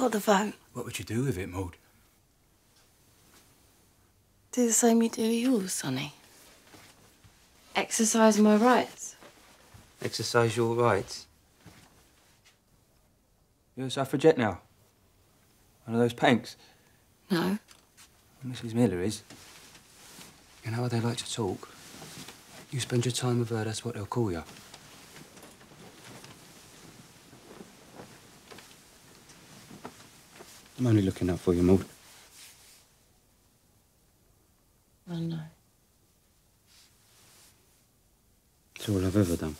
got the vote. What would you do with it, Maud? Do the same you do with yours, Sonny. Exercise my rights. Exercise your rights. You're a suffragette now. One of those panks. No. Mrs. Miller is. You know how they like to talk? You spend your time with her, that's what they'll call you. I'm only looking out for you, Maud. I know. It's all I've ever done.